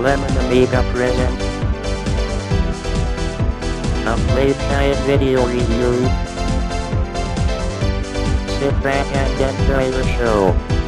Lemon Amiga presents a Playtime video review. Sit back and enjoy the show.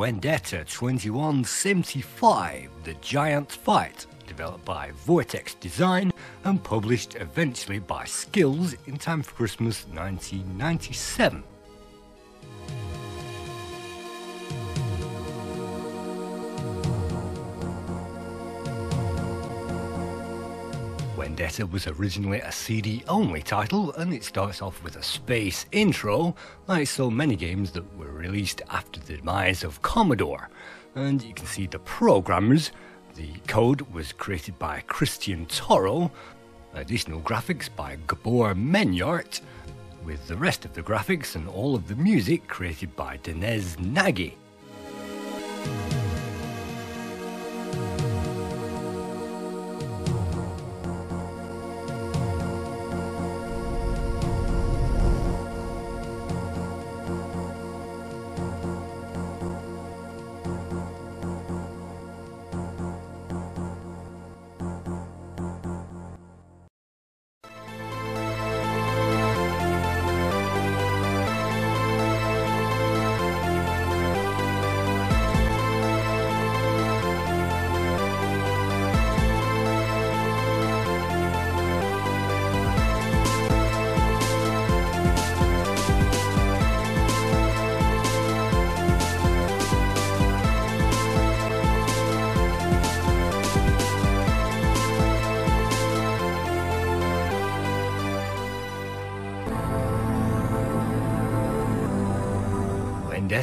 Wendetta 2175 The Giant Fight, developed by Vortex Design and published eventually by Skills in time for Christmas 1997. Wendetta was originally a CD only title and it starts off with a space intro, like so many games that were released after the demise of Commodore. And you can see the programmers. The code was created by Christian Toro, additional graphics by Gabor Menyart, with the rest of the graphics and all of the music created by Denez Nagy.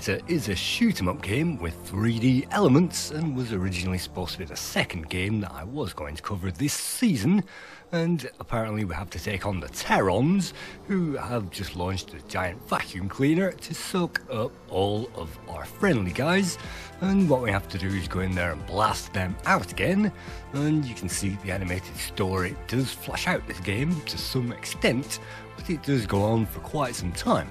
Is a shoot 'em up game with 3D elements and was originally supposed to be the second game that I was going to cover this season. And apparently, we have to take on the Terrons, who have just launched a giant vacuum cleaner to soak up all of our friendly guys. And what we have to do is go in there and blast them out again. And you can see the animated story does flash out this game to some extent, but it does go on for quite some time.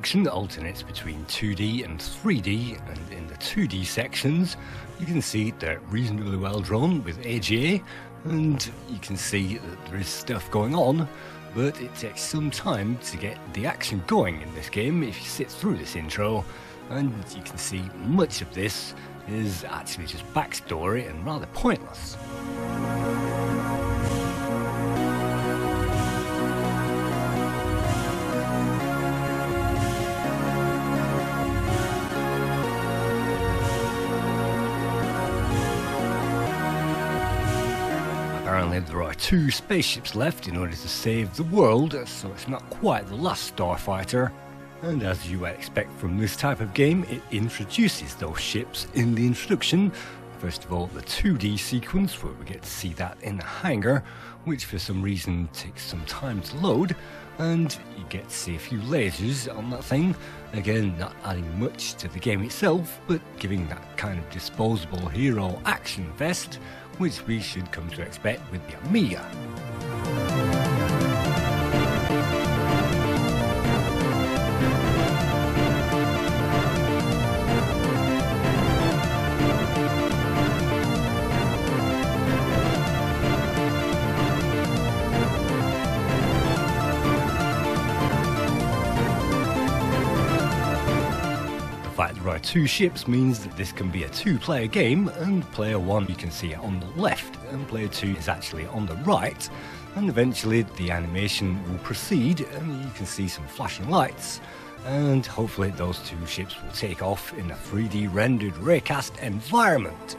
The introduction alternates between 2D and 3D, and in the 2D sections, you can see they're reasonably well drawn with AGA, and you can see that there is stuff going on, but it takes some time to get the action going in this game if you sit through this intro, and you can see much of this is actually just backstory and rather pointless. Two spaceships left in order to save the world, so it's not quite the last Starfighter. And as you expect from this type of game, it introduces those ships in the introduction, First of all, the 2D sequence, where we get to see that in the hangar, which for some reason takes some time to load, and you get to see a few lasers on that thing. Again, not adding much to the game itself, but giving that kind of disposable hero action vest, which we should come to expect with the Amiga. Two ships means that this can be a two player game, and player one you can see on the left, and player two is actually on the right. And eventually the animation will proceed, and you can see some flashing lights. And hopefully, those two ships will take off in a 3D rendered raycast environment.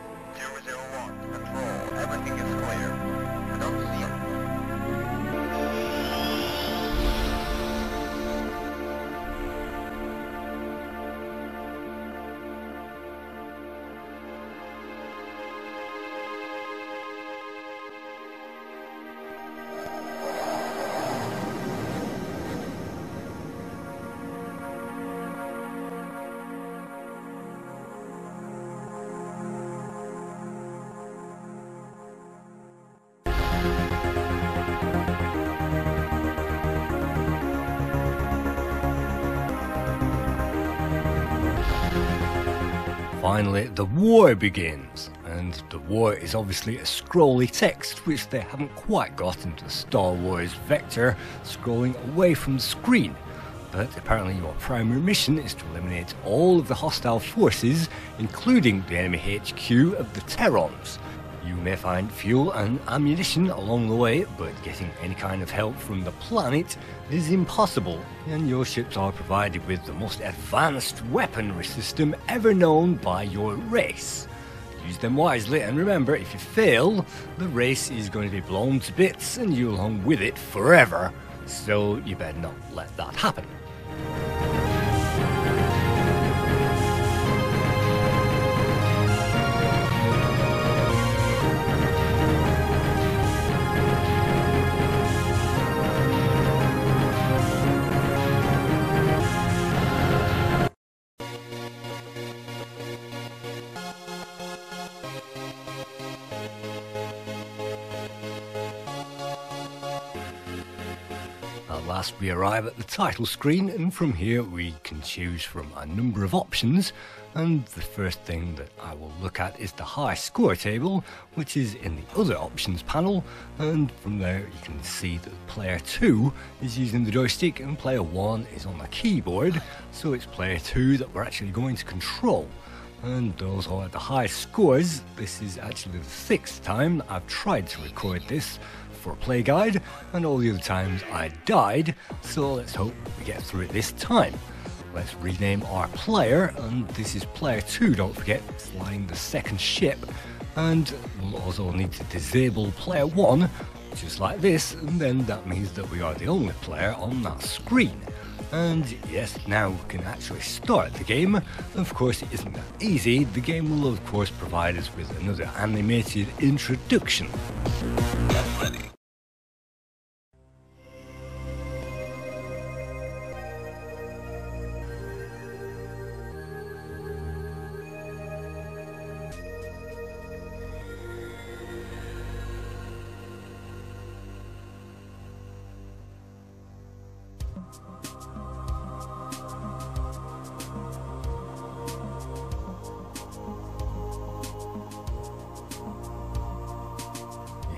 The war begins, and the war is obviously a scrolly text which they haven't quite got into Star Wars vector, scrolling away from the screen. But apparently, your primary mission is to eliminate all of the hostile forces, including the enemy HQ of the Terrons. You may find fuel and ammunition along the way, but getting any kind of help from the planet is impossible, and your ships are provided with the most advanced weaponry system ever known by your race. Use them wisely, and remember, if you fail, the race is going to be blown to bits and you'll hang with it forever, so you better not let that happen. We arrive at the title screen, and from here we can choose from a number of options. And the first thing that I will look at is the high score table, which is in the other options panel. And from there, you can see that player 2 is using the joystick and player 1 is on the keyboard. So it's player 2 that we're actually going to control. And those are the high scores. This is actually the sixth time I've tried to record this for a play guide, and all the other times I died, so let's hope we get through it this time. Let's rename our player, and this is player 2, don't forget, flying the second ship. And we'll also need to disable player 1, just like this, and then that means that we are the only player on that screen. And yes, now we can actually start the game. Of course, it isn't that easy. The game will, of course, provide us with another animated introduction.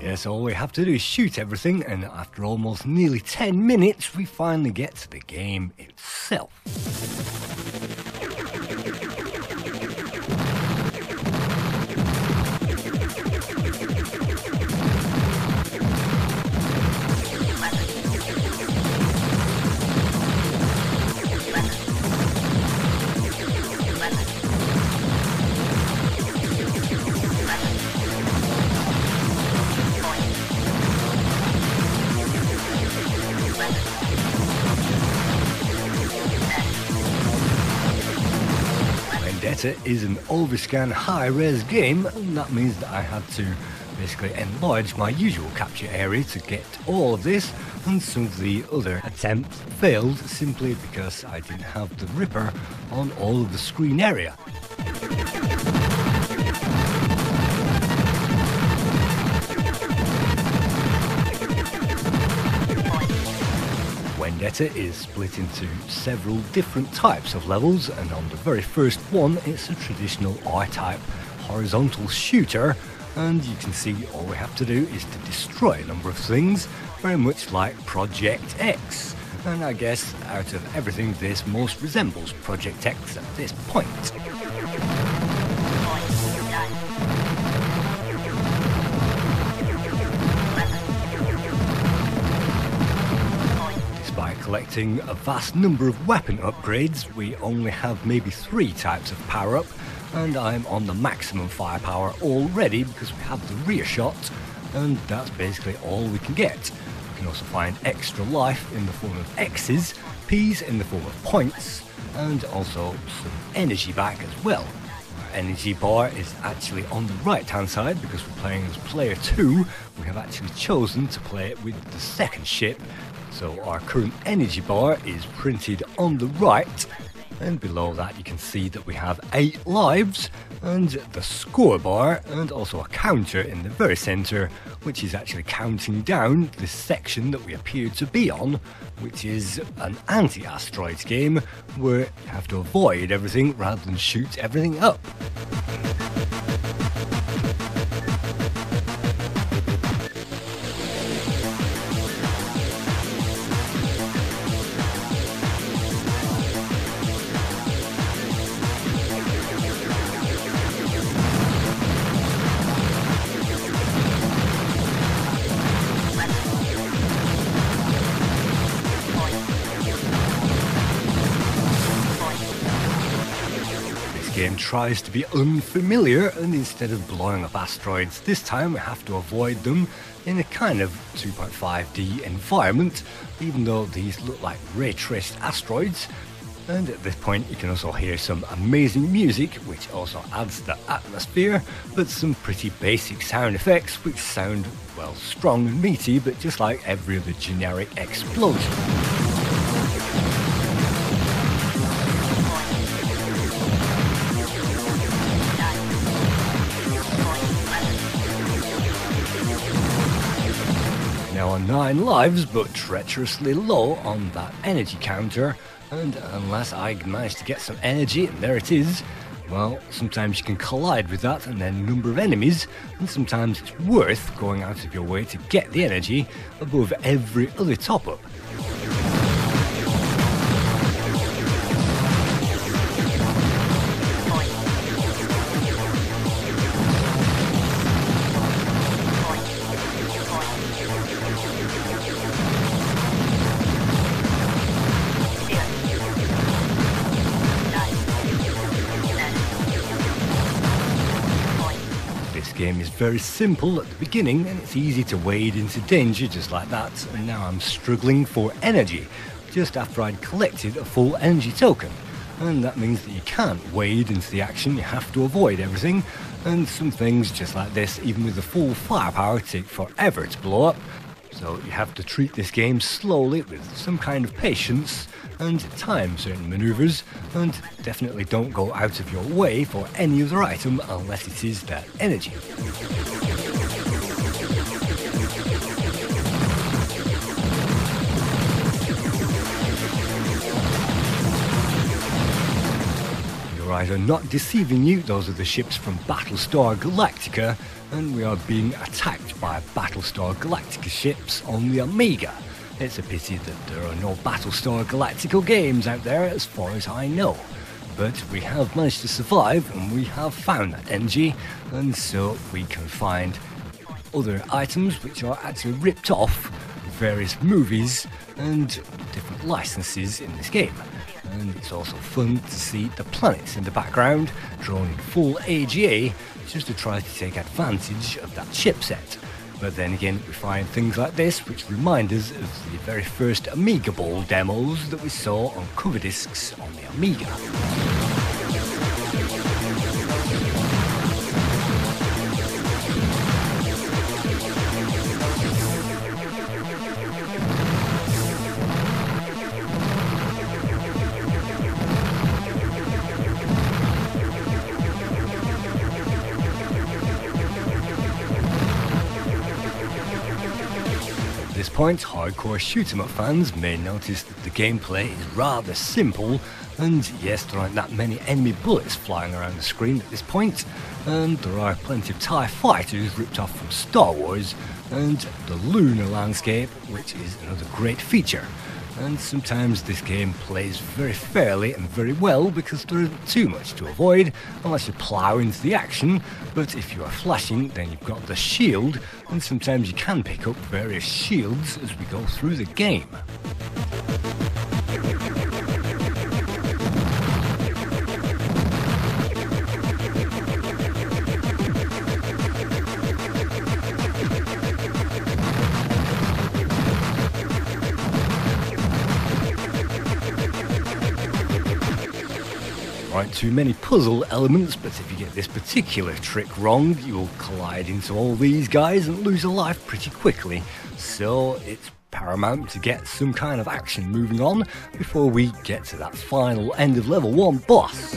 Yes, all we have to do is shoot everything, and after almost nearly 10 minutes, we finally get to the game itself. Is an overscan high-res game, and that means that I had to basically enlarge my usual capture area to get all of this, and some of the other attempts failed simply because I didn't have the Ripper on all of the screen area. Wendetta is split into several different types of levels, and on the very first one, it's a traditional R-type horizontal shooter, and you can see all we have to do is to destroy a number of things, very much like Project X. And I guess out of everything, this most resembles Project X at this point. Collecting a vast number of weapon upgrades, we only have maybe three types of power up, and I'm on the maximum firepower already because we have the rear shot, and that's basically all we can get. We can also find extra life in the form of X's, P's in the form of points, and also some energy back as well. Our energy bar is actually on the right hand side because we're playing as player 2. We have actually chosen to play it with the second ship, so our current energy bar is printed on the right and below that you can see that we have 8 lives and the score bar and also a counter in the very centre which is actually counting down the section that we appear to be on which is an anti-asteroids game where you have to avoid everything rather than shoot everything up. Tries to be unfamiliar, and instead of blowing up asteroids, this time we have to avoid them in a kind of 2.5D environment, even though these look like ray traced asteroids. And at this point, you can also hear some amazing music, which also adds the atmosphere, but some pretty basic sound effects, which sound, well, strong and meaty, but just like every other generic explosion. 9 lives, but treacherously low on that energy counter, and unless I manage to get some energy, and there it is, well, sometimes you can collide with that and then number of enemies, and sometimes it's worth going out of your way to get the energy above every other top up. Very simple at the beginning and it's easy to wade into danger just like that. And now I'm struggling for energy just after I'd collected a full energy token. And that means that you can't wade into the action, you have to avoid everything. And some things just like this, even with the full firepower, take forever to blow up. So you have to treat this game slowly with some kind of patience and time certain maneuvers, and definitely don't go out of your way for any other item unless it is that energy. Your eyes are not deceiving you, those are the ships from Battlestar Galactica, and we are being attacked by Battlestar Galactica ships on the Amiga. It's a pity that there are no Battlestar Galactica games out there as far as I know. But we have managed to survive and we have found that energy, and so we can find other items which are actually ripped off various movies and different licenses in this game. And it's also fun to see the planets in the background drawn in full AGA just to try to take advantage of that chipset. But then again, we find things like this which remind us of the very first Amiga Ball demos that we saw on cover discs on the Amiga. Hardcore shoot 'em up fans may notice that the gameplay is rather simple, and yes, there aren't that many enemy bullets flying around the screen at this point, and there are plenty of TIE fighters ripped off from Star Wars, and the lunar landscape, which is another great feature and sometimes this game plays very fairly and very well because there isn't too much to avoid unless you plough into the action, but if you are flashing then you've got the shield, and sometimes you can pick up various shields as we go through the game. Too many puzzle elements, but if you get this particular trick wrong, you'll collide into all these guys and lose a life pretty quickly. So it's paramount to get some kind of action moving on before we get to that final end of level 1 boss.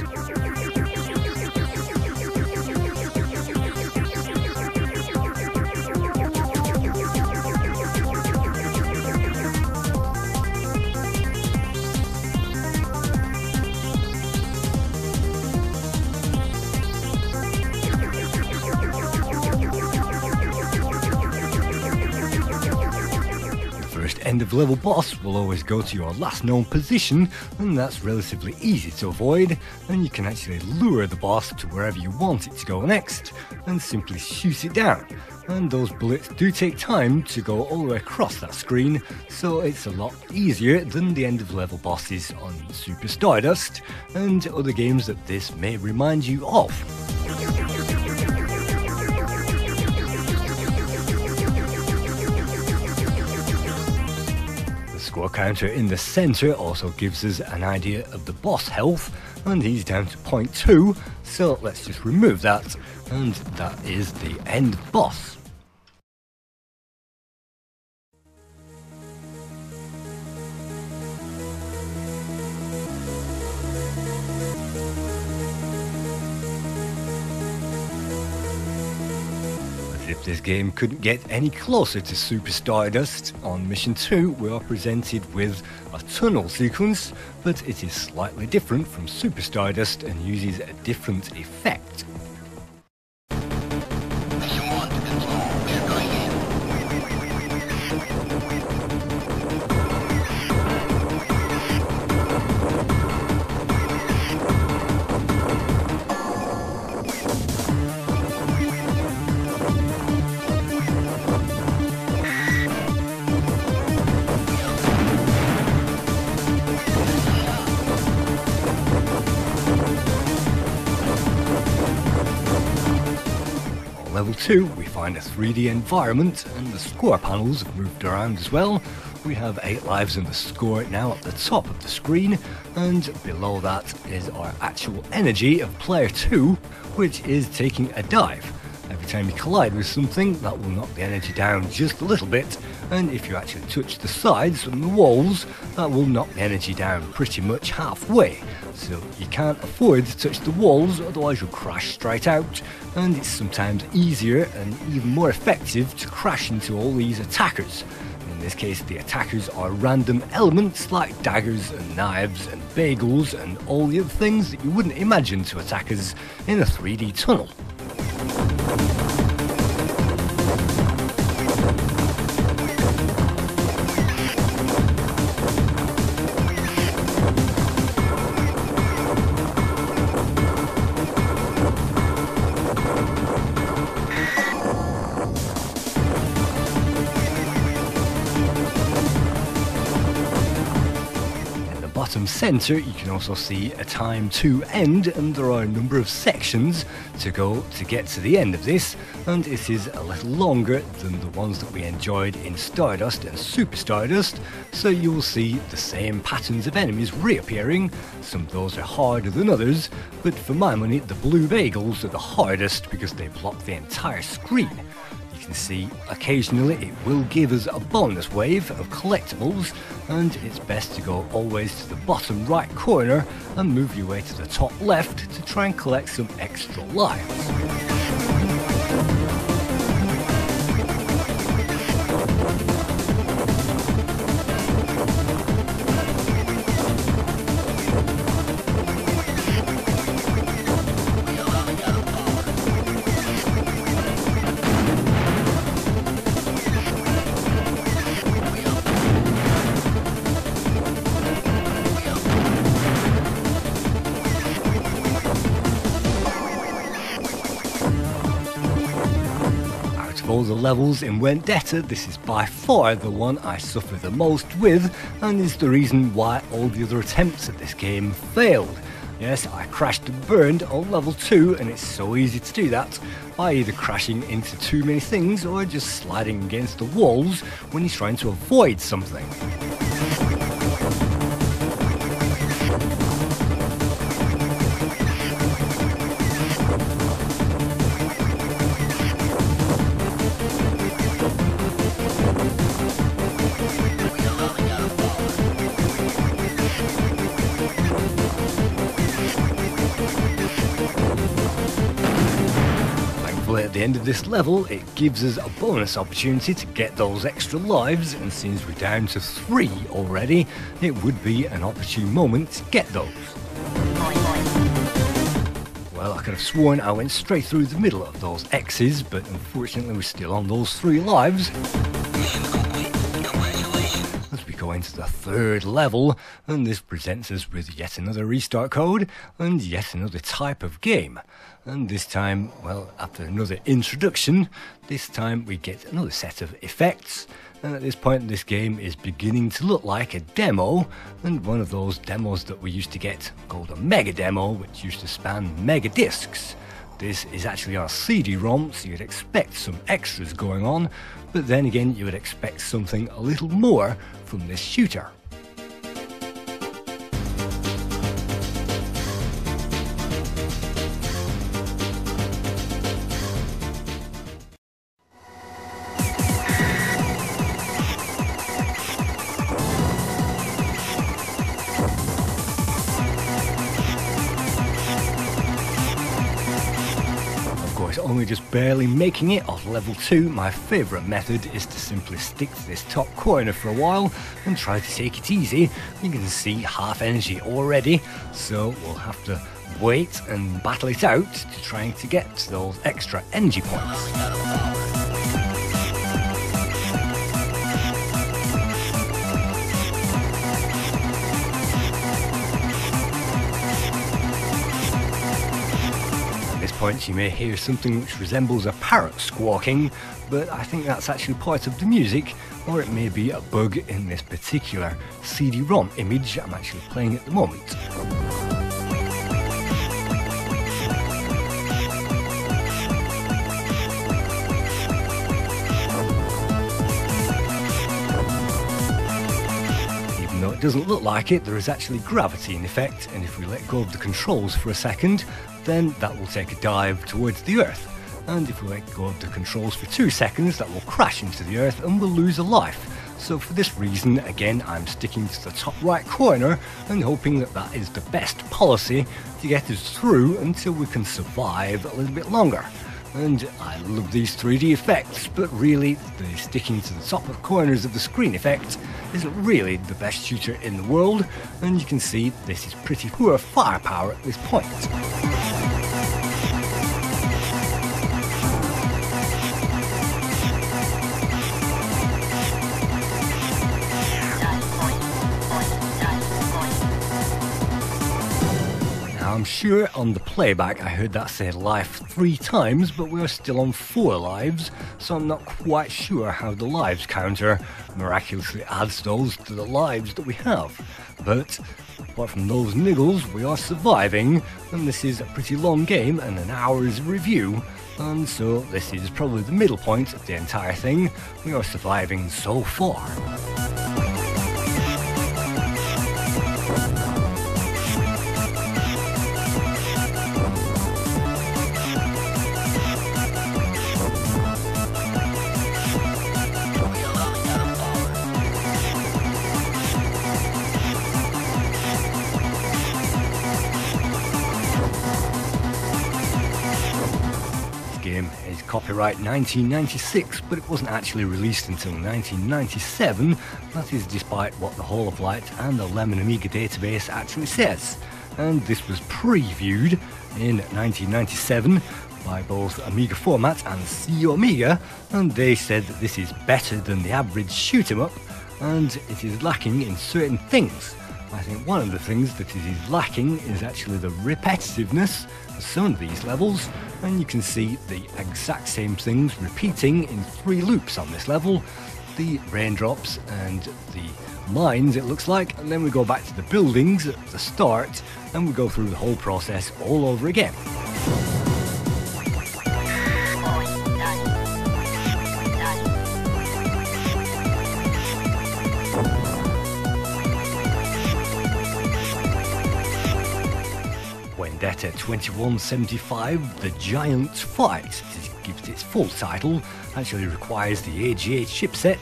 Level boss will always go to your last known position, and that's relatively easy to avoid, and you can actually lure the boss to wherever you want it to go next, and simply shoot it down. And those bullets do take time to go all the way across that screen, so it's a lot easier than the end of level bosses on Super Stardust and other games that this may remind you of. Score counter in the centre also gives us an idea of the boss health, and he's down to 0.2, so let's just remove that, and that is the end boss. If this game couldn't get any closer to Super Stardust, on Mission 2 we are presented with a tunnel sequence, but it is slightly different from Super Stardust and uses a different effect. 2 we find a 3D environment and the score panels have moved around as well. We have 8 lives in the score now at the top of the screen and below that is our actual energy of player 2 which is taking a dive. Every time you collide with something that will knock the energy down just a little bit and if you actually touch the sides and the walls that will knock the energy down pretty much halfway. So you can't afford to touch the walls otherwise you'll crash straight out and it's sometimes easier and even more effective to crash into all these attackers. In this case, the attackers are random elements like daggers and knives and bagels and all the other things that you wouldn't imagine to attackers in a 3D tunnel. Centre, you can also see a time to end, and there are a number of sections to go to get to the end of this, and it is a little longer than the ones that we enjoyed in Stardust and Super Stardust, so you will see the same patterns of enemies reappearing. Some of those are harder than others, but for my money, the blue bagels are the hardest because they block the entire screen. Can see occasionally it will give us a bonus wave of collectibles and it's best to go always to the bottom right corner and move your way to the top left to try and collect some extra lives. Levels in Wendetta, this is by far the one I suffer the most with, and is the reason why all the other attempts at this game failed. Yes, I crashed and burned on level 2, and it's so easy to do that by either crashing into too many things or just sliding against the walls when you're trying to avoid something. This level, it gives us a bonus opportunity to get those extra lives, and since we're down to three already, it would be an opportune moment to get those. Well, I could have sworn I went straight through the middle of those X's, but unfortunately we're still on those three lives. Into the third level, and this presents us with yet another restart code and yet another type of game. And this time, well, after another introduction, this time we get another set of effects. And at this point, this game is beginning to look like a demo, and one of those demos that we used to get called a mega demo, which used to span mega discs. This is actually a CD-ROM, so you'd expect some extras going on, but then again, you would expect something a little more from this shooter. Barely making it off level 2, my favourite method is to simply stick to this top corner for a while and try to take it easy. You can see half energy already, so we'll have to wait and battle it out to trying to get those extra energy points. You may hear something which resembles a parrot squawking, but I think that's actually part of the music, or it may be a bug in this particular CD ROM image I'm actually playing at the moment. It doesn't look like it, there is actually gravity in effect, and if we let go of the controls for a second, then that will take a dive towards the Earth. And if we let go of the controls for two seconds, that will crash into the Earth and we'll lose a life. So for this reason, again, I'm sticking to the top right corner and hoping that that is the best policy to get us through until we can survive a little bit longer. And I love these 3D effects, but really, the sticking to the top of corners of the screen effect isn't really the best shooter in the world, and you can see this is pretty poor firepower at this point. Sure on the playback I heard that say life three times, but we're still on four lives, so I'm not quite sure how the lives counter miraculously adds those to the lives that we have. But apart from those niggles, we are surviving, and this is a pretty long game and an hour's review. And so this is probably the middle point of the entire thing. We are surviving so far. Copyright 1996, but it wasn't actually released until 1997. That is despite what the Hall of Light and the Lemon Amiga database actually says. And this was previewed in 1997 by both Amiga Format and CU Amiga, and they said that this is better than the average shoot 'em up, and it is lacking in certain things. I think one of the things that it is lacking is actually the repetitiveness some of these levels, and you can see the exact same things repeating in three loops on this level. The raindrops and the mines, it looks like, and then we go back to the buildings at the start, and we go through the whole process all over again. Wendetta 2175, The Giant Fight, it its full title, actually requires the AGA chipset,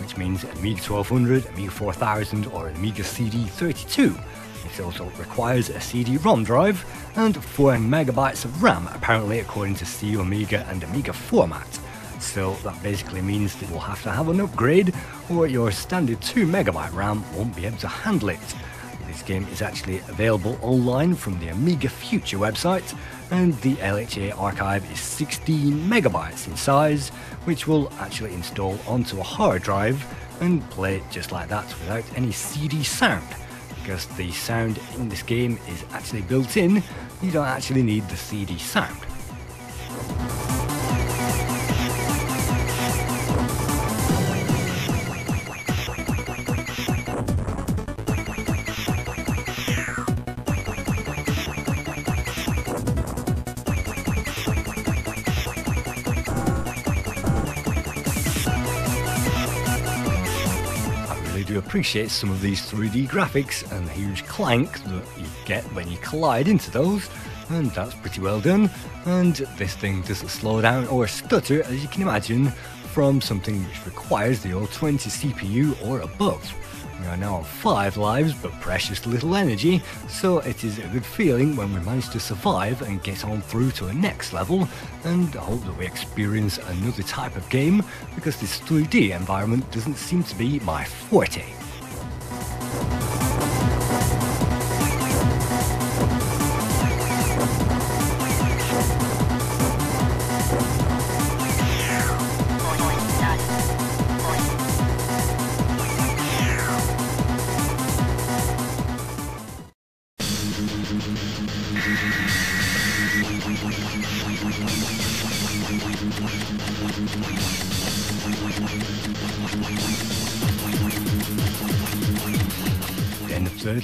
which means Amiga 1200, Amiga 4000, or an Amiga CD32. It also requires a CD-ROM drive and 4 megabytes of RAM, apparently according to Steel Amiga and Amiga format. So that basically means that you'll have to have an upgrade, or your standard 2 megabyte RAM won't be able to handle it. This game is actually available online from the Amiga Future website, and the LHA archive is 16 megabytes in size, which will actually install onto a hard drive and play it just like that without any CD sound. Because the sound in this game is actually built in, you don't actually need the CD sound. I really do appreciate some of these 3D graphics and the huge clank that you get when you collide into those, and that's pretty well done. And this thing doesn't slow down or stutter, as you can imagine, from something which requires the old 020 CPU or above. We are now on 5 lives but precious little energy, so it is a good feeling when we manage to survive and get on through to a next level, and I hope that we experience another type of game, because this 3D environment doesn't seem to be my forte.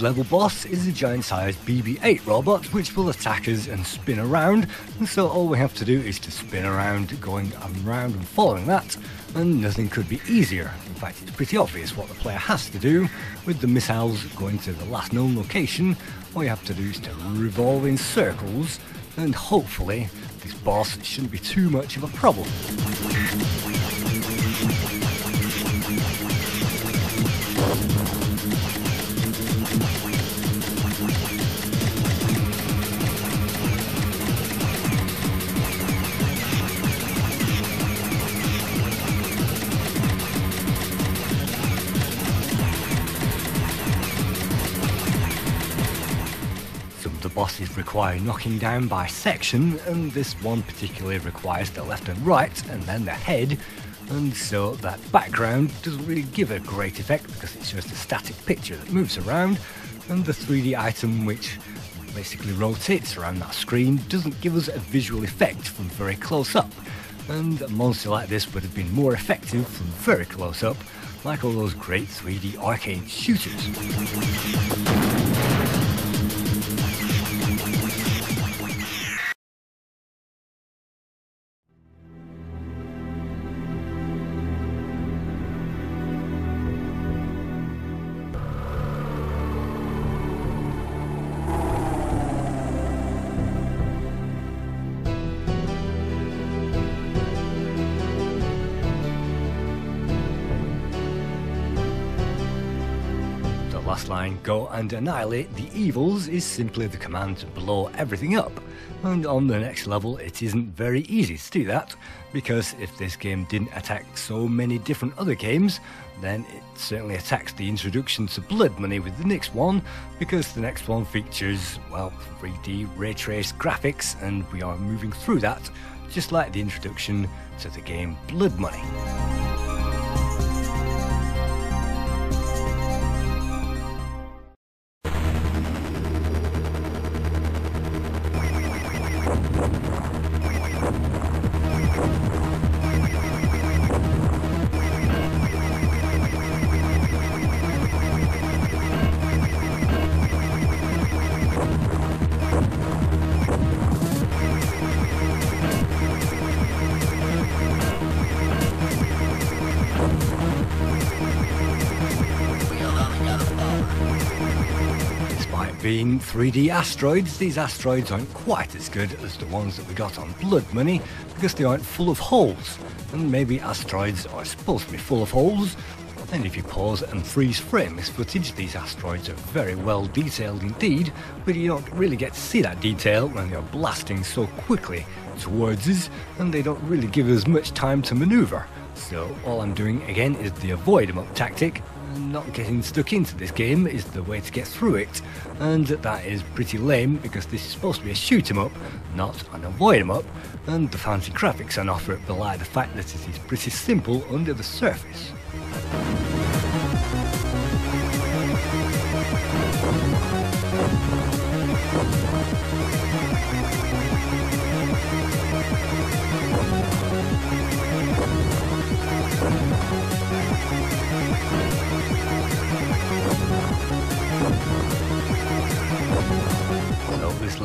Level boss is a giant sized BB-8 robot which will attack us and spin around and so all we have to do is to spin around going around and following that and nothing could be easier. In fact it's pretty obvious what the player has to do with the missiles going to the last known location. All you have to do is to revolve in circles and hopefully this boss shouldn't be too much of a problem. Bosses require knocking down by section, and this one particularly requires the left and right, and then the head. And so that background doesn't really give a great effect because it's just a static picture that moves around, and the 3D item which basically rotates around that screen doesn't give us a visual effect from very close up. And a monster like this would have been more effective from very close up, like all those great 3D arcade shooters. Line, go and annihilate the evils, is simply the command to blow everything up. And on the next level, it isn't very easy to do that, because if this game didn't attack so many different other games, then it certainly attacks the introduction to Blood Money with the next one, because the next one features, well, 3D ray traced graphics, and we are moving through that, just like the introduction to the game Blood Money. 3D asteroids, these asteroids aren't quite as good as the ones that we got on Blood Money because they aren't full of holes. And maybe asteroids are supposed to be full of holes, and if you pause and freeze frame this footage, these asteroids are very well detailed indeed, but you don't really get to see that detail when they're blasting so quickly towards us, and they don't really give us much time to maneuver. So all I'm doing again is the avoid up tactic, not getting stuck into this game is the way to get through it, and that is pretty lame because this is supposed to be a shoot 'em up, not an avoid 'em up, and the fancy graphics on offer it belie the fact that it is pretty simple under the surface.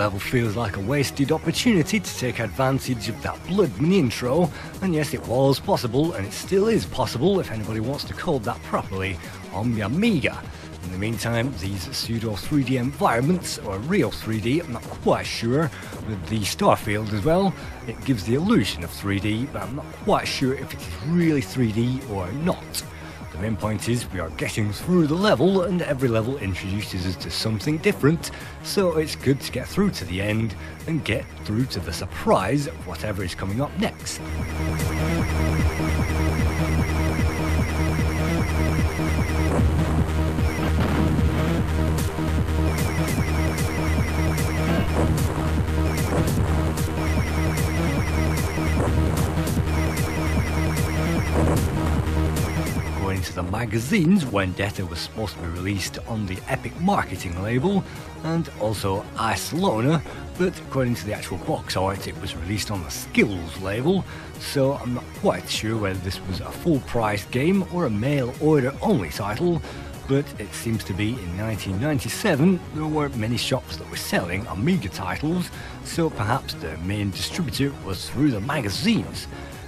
Level feels like a wasted opportunity to take advantage of that Blood intro, and yes, it was possible, and it still is possible if anybody wants to code that properly on the Amiga. In the meantime, these pseudo 3D environments, or real 3D, I'm not quite sure, with the Starfield as well, it gives the illusion of 3D, but I'm not quite sure if it is really 3D or not. The main point is we are getting through the level and every level introduces us to something different, so it's good to get through to the end and get through to the surprise of whatever is coming up next. Magazines, Wendetta was supposed to be released on the Epic marketing label and also Islona, but according to the actual box art, it was released on the Skills label, so I'm not quite sure whether this was a full price game or a mail order only title. But it seems to be in 1997 there weren't many shops that were selling Amiga titles, so perhaps the main distributor was through the magazines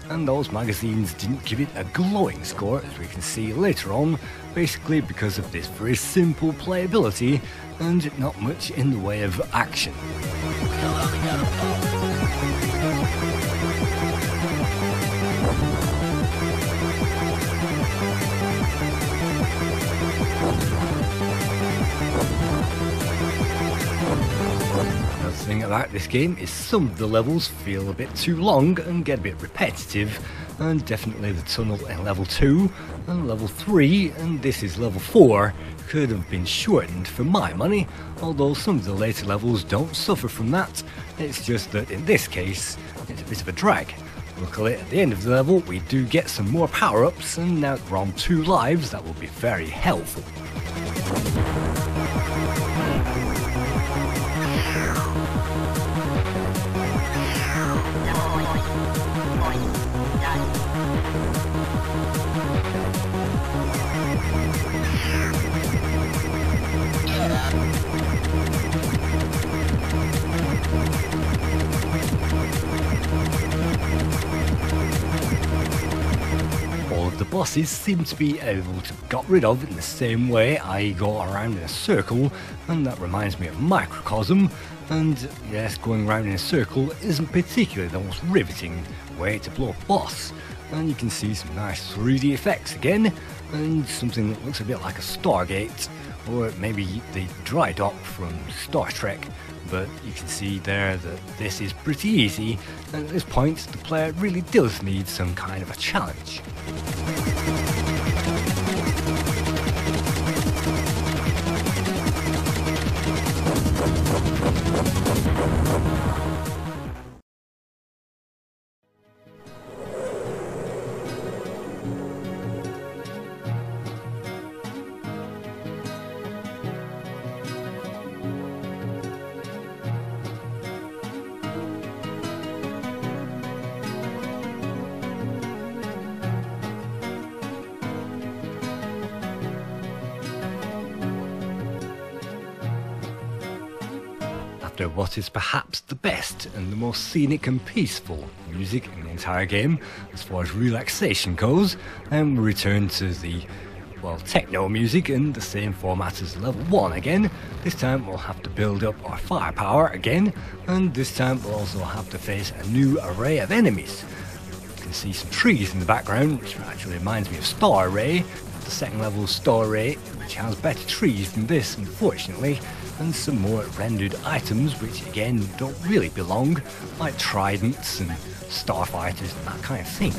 and those magazines didn't give it a glowing score, as we can see later on, basically because of this very simple playability and not much in the way of action. Thing about this game is some of the levels feel a bit too long and get a bit repetitive, and definitely the tunnel in level 2 and level 3, and this is level 4, could have been shortened for my money, although some of the later levels don't suffer from that. It's just that in this case, it's a bit of a drag. Luckily, at the end of the level, we do get some more power ups, and now that we're on two lives, that will be very helpful. Bosses seem to be able to get rid of in the same way I go around in a circle, and that reminds me of Microcosm. And yes, going around in a circle isn't particularly the most riveting way to blow a boss. And you can see some nice 3D effects again, and something that looks a bit like a Stargate, or maybe the dry dock from Star Trek. But you can see there that this is pretty easy, and at this point the player really does need some kind of a challenge. And the most scenic and peaceful music in the entire game, as far as relaxation goes, and we return to the well, techno music in the same format as level 1 again. This time we'll have to build up our firepower again, and this time we'll also have to face a new array of enemies. You can see some trees in the background, which actually reminds me of Star Ray, the second level Star Ray, which has better trees than this, unfortunately, and some more rendered items, which again don't really belong, like tridents and starfighters and that kind of thing.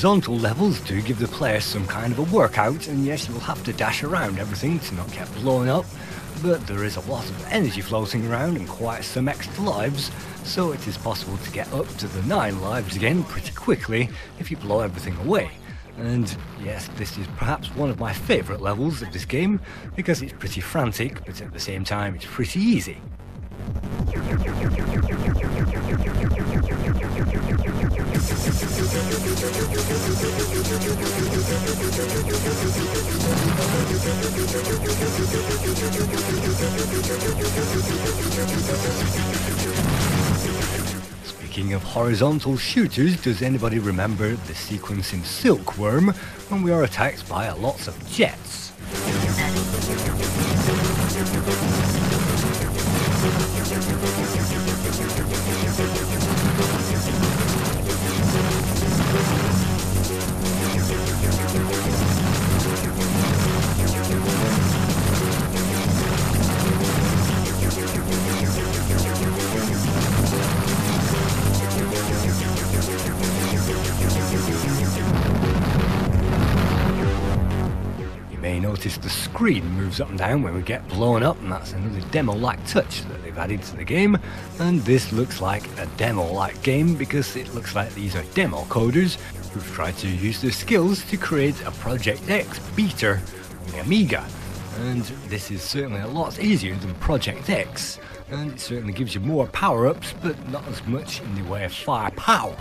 Horizontal levels do give the player some kind of a workout, and yes, you will have to dash around everything to not get blown up, but there is a lot of energy floating around and quite some extra lives, so it is possible to get up to the 9 lives again pretty quickly if you blow everything away. And yes, this is perhaps one of my favourite levels of this game because it's pretty frantic, but at the same time it's pretty easy. Speaking of horizontal shooters, does anybody remember the sequence in Silkworm when we are attacked by lots of jets? And down when we get blown up, and that's another demo-like touch that they've added to the game. And this looks like a demo-like game because it looks like these are demo coders who've tried to use their skills to create a Project X beta on the Amiga. And this is certainly a lot easier than Project X, and it certainly gives you more power-ups, but not as much in the way of firepower.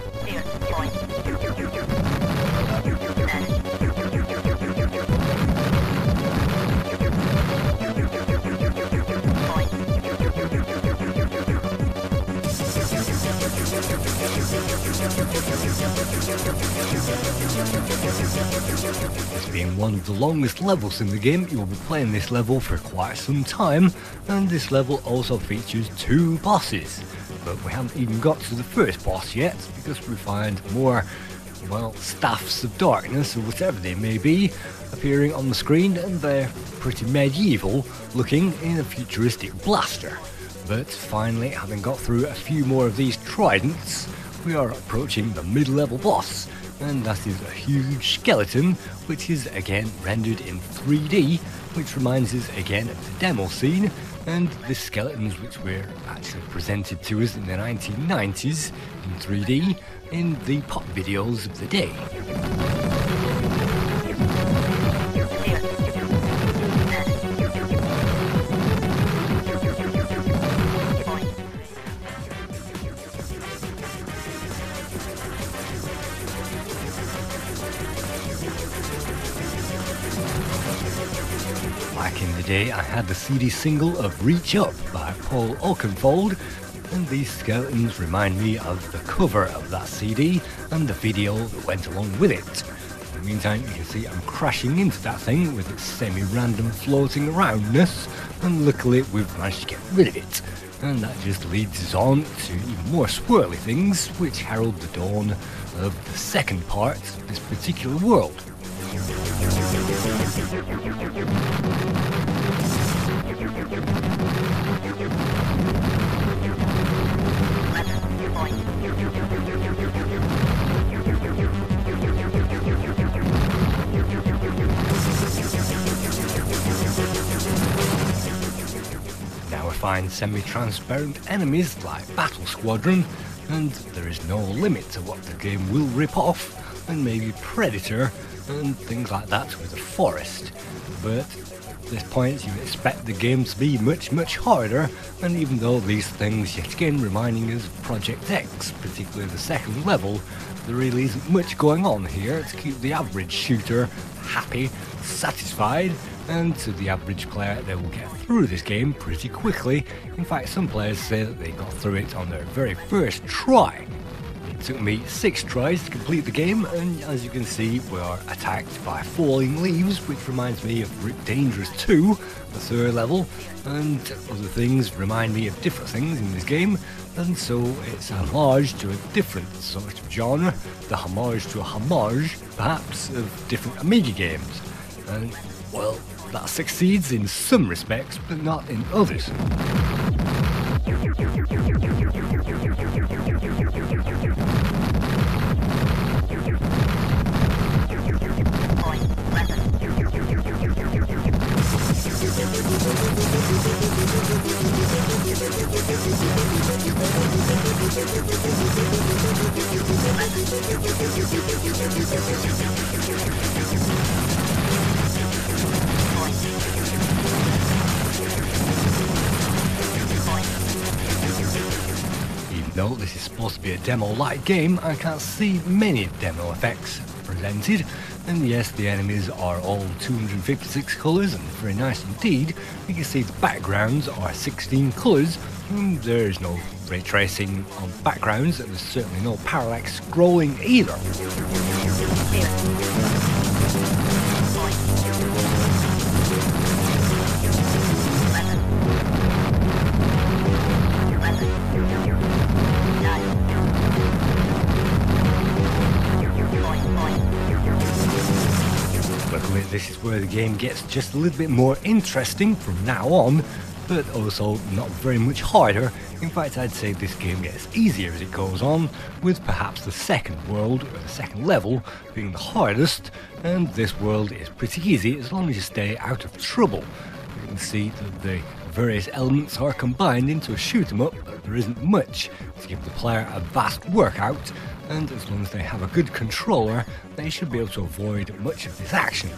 As being one of the longest levels in the game, you will be playing this level for quite some time, and this level also features two bosses. But we haven't even got to the first boss yet, because we find more, well, staffs of darkness, or whatever they may be, appearing on the screen, and they're pretty medieval looking in a futuristic blaster. But finally, having got through a few more of these tridents, we are approaching the mid-level boss, and that is a huge skeleton, which is again rendered in 3D, which reminds us again of the demo scene, and the skeletons which were actually presented to us in the 1990s in 3D in the pop videos of the day. Had the CD single of Reach Up by Paul Oakenfold, and these skeletons remind me of the cover of that CD and the video that went along with it. In the meantime, you can see I'm crashing into that thing with its semi-random floating aroundness, and luckily we've managed to get rid of it. And that just leads us on to even more swirly things, which herald the dawn of the second part of this particular world. Semi-transparent enemies like Battle Squadron, and there is no limit to what the game will rip off, and maybe Predator and things like that with the forest. But at this point, you expect the game to be much, much harder, and even though these things, yet again, reminding us of Project X, particularly the second level, there really isn't much going on here to keep the average shooter happy, satisfied, and to the average player, they will get through this game pretty quickly. In fact, some players say that they got through it on their very first try. It took me six tries to complete the game, and as you can see, we are attacked by falling leaves, which reminds me of Rick Dangerous 2, the third level, and other things remind me of different things in this game, and so it's a homage to a different sort of genre, the homage to a homage, perhaps, of different Amiga games. And, well, that succeeds in some respects, but not in others. Demo-like game, I can't see many demo effects presented. And yes, the enemies are all 256 colours and very nice indeed. You can see the backgrounds are 16 colours. And there is no ray tracing on backgrounds, and there's certainly no parallax scrolling either. Game gets just a little bit more interesting from now on, but also not very much harder. In fact, I'd say this game gets easier as it goes on, with perhaps the second world, or the second level, being the hardest, and this world is pretty easy as long as you stay out of trouble. You can see that the various elements are combined into a shoot 'em up, but there isn't much to give the player a vast workout, and as long as they have a good controller, they should be able to avoid much of this action.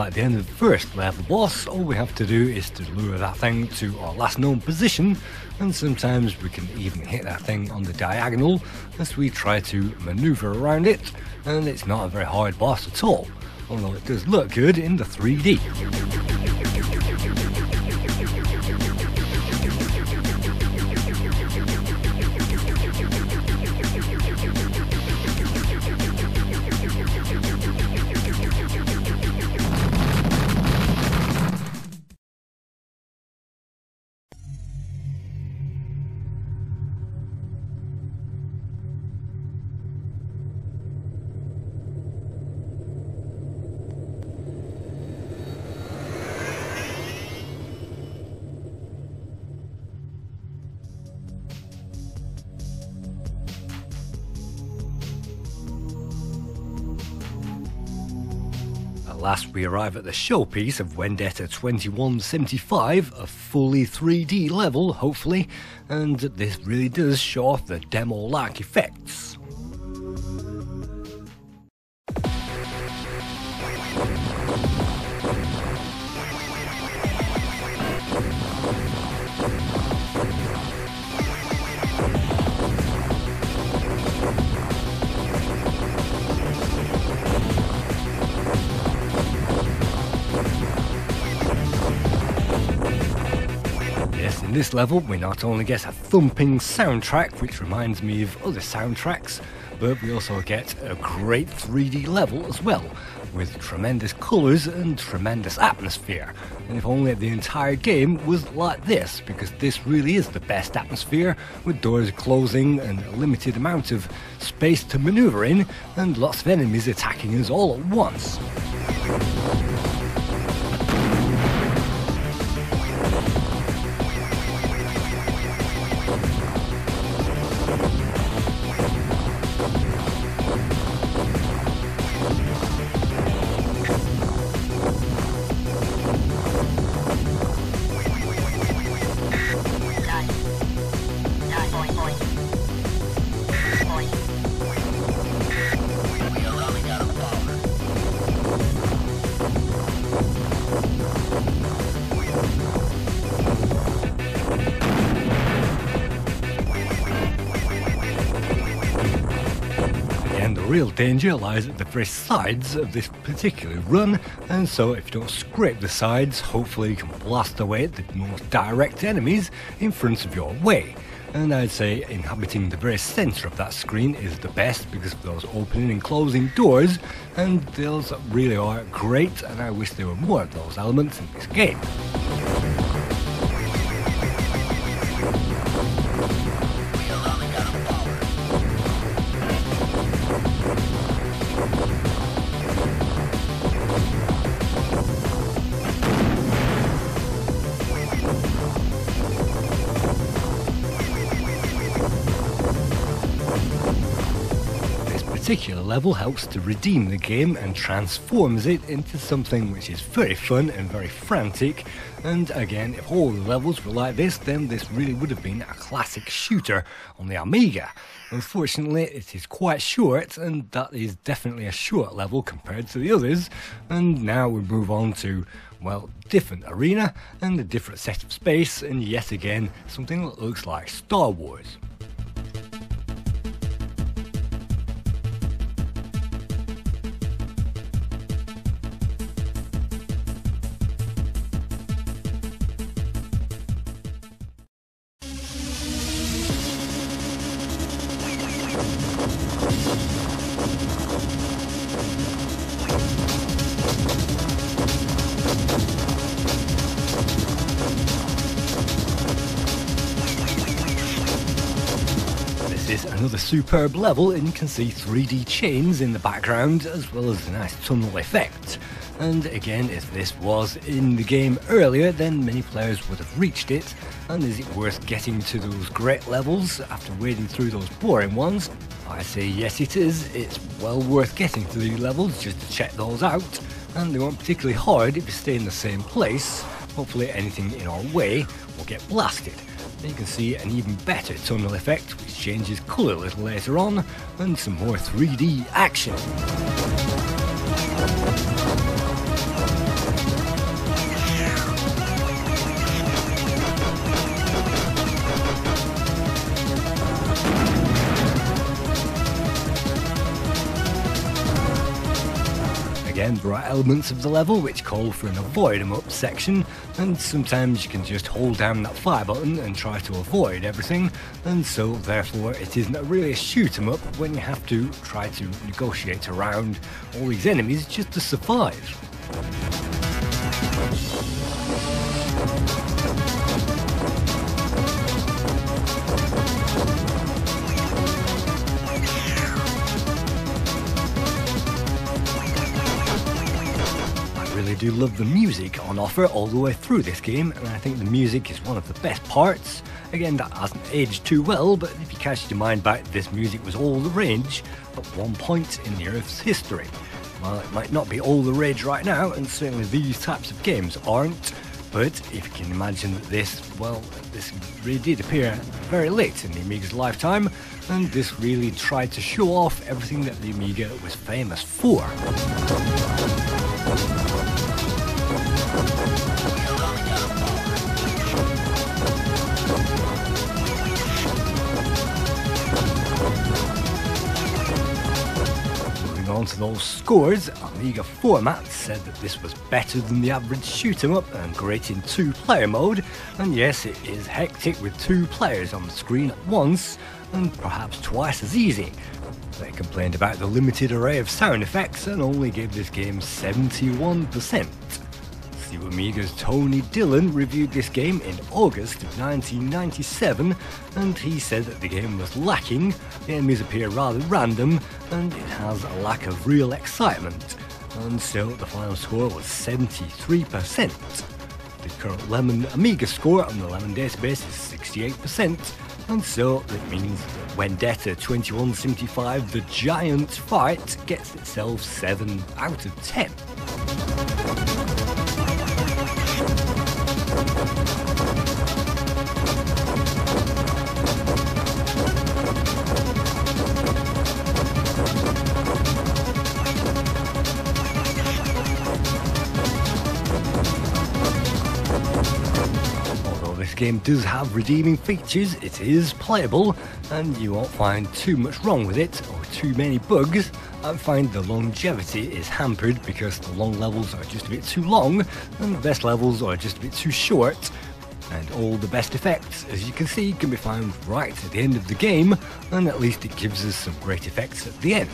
Like the end of the first level boss, all we have to do is to lure that thing to our last known position, and sometimes we can even hit that thing on the diagonal as we try to maneuver around it, and it's not a very hard boss at all, although it does look good in the 3D. We arrive at the showpiece of Wendetta 2175, a fully 3D level, hopefully, and this really does show off the demo like effects. This level, we not only get a thumping soundtrack, which reminds me of other soundtracks, but we also get a great 3D level as well, with tremendous colours and tremendous atmosphere. And if only the entire game was like this, because this really is the best atmosphere, with doors closing and a limited amount of space to manoeuvre in, and lots of enemies attacking us all at once. Danger lies at the very sides of this particular run, and so if you don't scrape the sides, hopefully you can blast away at the most direct enemies in front of your way. And I'd say inhabiting the very centre of that screen is the best because of those opening and closing doors, and those really are great, and I wish there were more of those elements in this game. Level helps to redeem the game and transforms it into something which is very fun and very frantic. And again, if all the levels were like this, then this really would have been a classic shooter on the Amiga. Unfortunately, it is quite short, and that is definitely a short level compared to the others. And now we move on to, well, different arena and a different set of space, and yet again, something that looks like Star Wars. Superb level, and you can see 3D chains in the background as well as a nice tunnel effect. And again, if this was in the game earlier, then many players would have reached it. And is it worth getting to those great levels after wading through those boring ones? I say yes, it is. It's well worth getting to these levels just to check those out. And they weren't particularly hard if you stay in the same place. Hopefully, anything in our way will get blasted. You can see an even better tunnel effect, which changes colour a little later on, and some more 3D action. There are elements of the level which call for an avoid 'em up section, and sometimes you can just hold down that fire button and try to avoid everything, and so therefore it isn't really a shoot 'em up when you have to try to negotiate around all these enemies just to survive. Do love the music on offer all the way through this game, and I think the music is one of the best parts. Again, that hasn't aged too well, but if you cast your mind back, this music was all the rage at one point in the Earth's history. Well, it might not be all the rage right now, and certainly these types of games aren't, but if you can imagine that this, well, this really did appear very late in the Amiga's lifetime, and this really tried to show off everything that the Amiga was famous for. Moving on to those scores, Amiga Format said that this was better than the average shoot 'em up and great in two player mode. And yes, it is hectic with two players on the screen at once, and perhaps twice as easy. They complained about the limited array of sound effects and only gave this game 71%. CU Amiga's Tony Dillon reviewed this game in August of 1997 and he said that the game was lacking, the enemies appear rather random and it has a lack of real excitement. And so the final score was 73%. The current Lemon Amiga score on the Lemon database is 68%, and so it means that Wendetta 2175 The Giant Fight gets itself 7 out of 10. Game does have redeeming features, it is playable and you won't find too much wrong with it or too many bugs. I find the longevity is hampered because the long levels are just a bit too long and the best levels are just a bit too short. And all the best effects, as you can see, can be found right at the end of the game, and at least it gives us some great effects at the end.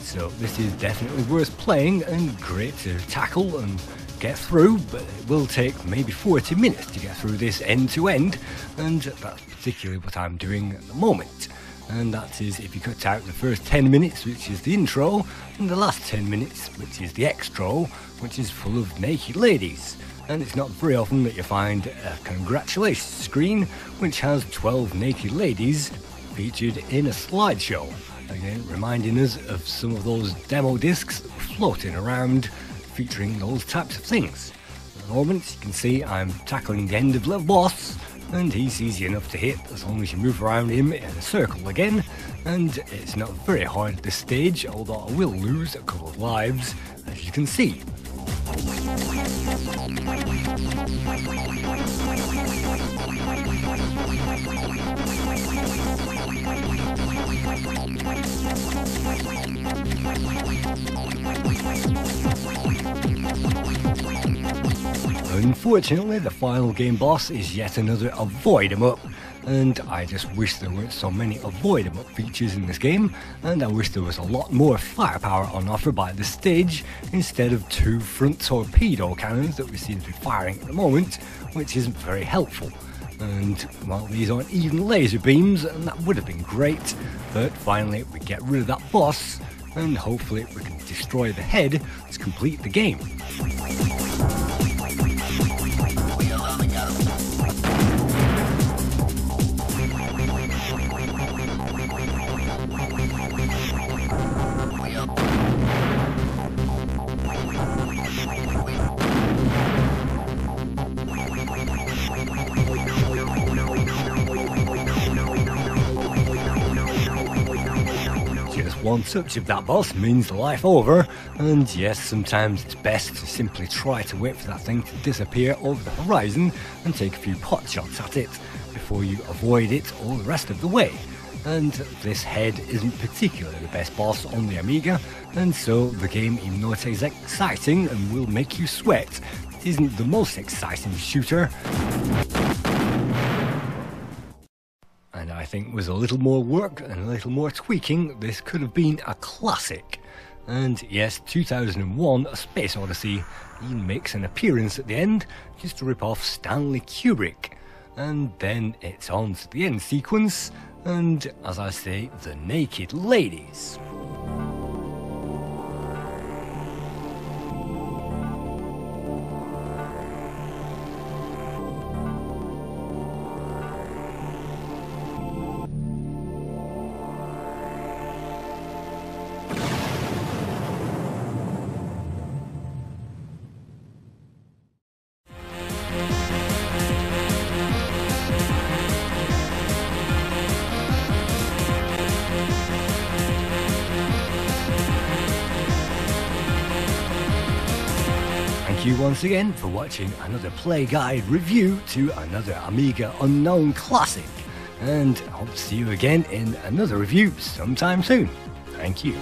So this is definitely worth playing and great to tackle and get through, but it will take maybe 40 minutes to get through this end to end, and that's particularly what I'm doing at the moment. And that is if you cut out the first 10 minutes, which is the intro, and the last 10 minutes, which is the extra, which is full of naked ladies. And it's not very often that you find a congratulations screen which has 12 naked ladies featured in a slideshow. Again, reminding us of some of those demo discs floating around featuring those types of things. At the moment, you can see I'm tackling the end of level boss, and he's easy enough to hit as long as you move around him in a circle again, and it's not very hard at this stage, although I will lose a couple of lives, as you can see. Unfortunately, the final game boss is yet another avoid 'em up, and I just wish there weren't so many avoid 'em up features in this game, and I wish there was a lot more firepower on offer by this stage instead of two front torpedo cannons that we seem to be firing at the moment, which isn't very helpful. And well, these aren't even laser beams, and that would have been great, but finally we get rid of that boss, and hopefully we can destroy the head to complete the game. One touch of that boss means life over, and yes, sometimes it's best to simply try to wait for that thing to disappear over the horizon and take a few pot shots at it before you avoid it all the rest of the way. And this head isn't particularly the best boss on the Amiga, and so the game, even though it is exciting and will make you sweat, it isn't the most exciting shooter. Think with a little more work and a little more tweaking, this could have been a classic. And yes, 2001 A Space Odyssey even makes an appearance at the end just to rip off Stanley Kubrick. And then it's on to the end sequence, and as I say, the naked ladies. Again for watching another Play Guide review to another Amiga Unknown Classic. And I hope to see you again in another review sometime soon. Thank you.